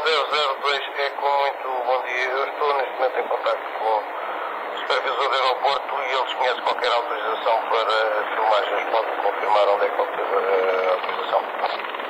002 é com muito bom dia. Eu estou neste momento em contato com o supervisor do aeroporto e eles conhecem qualquer autorização para filmagens. Pode confirmar onde é que obteve a autorização?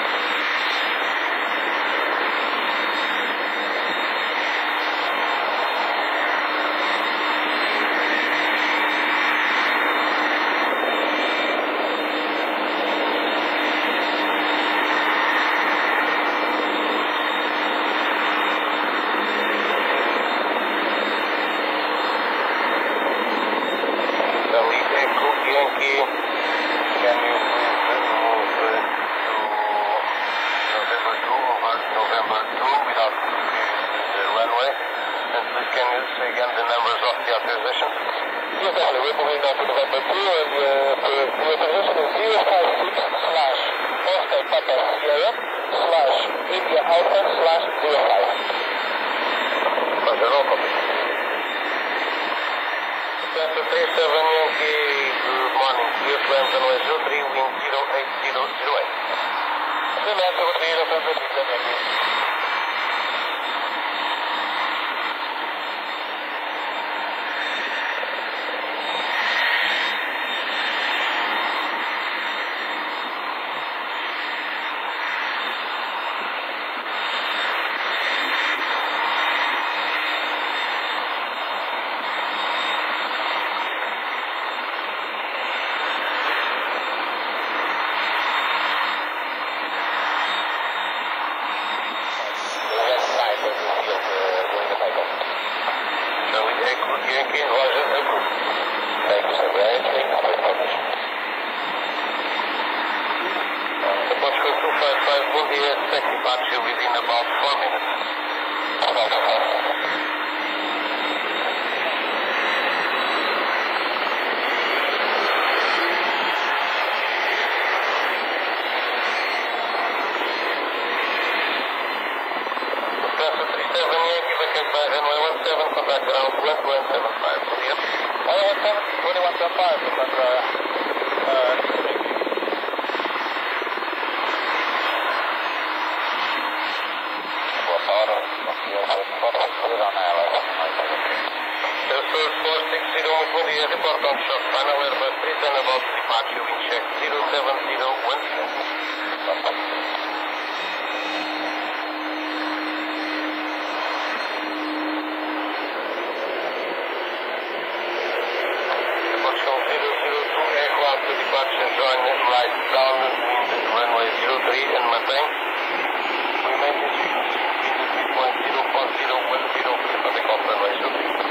of? Yes, definitely. We're moving on to November 2 and uh, the, the authorization is 056 slash Oscar Papa Sierra slash India Alpha slash 05. Roger, roll copy. Delta 37 Yankee, good morning. Clear to land runway 03, wind 08008. Remember, good day, November 3, Yankee. west side of the field uh, during the takeoff. Charlie Echo Yankee, Roger, Echo. Thank you, sir. We are entering our information. The Portugal 255 will be expect departure within about 4 minutes. 117, come back down, left from here. 117, 2175 from Andrea. Uh, thank you. First 460 for the airport option, final about departure, we check 070 to departure join right down runway 03 and maintain. Remain in frequency wind 3.04010 for the call runway 03.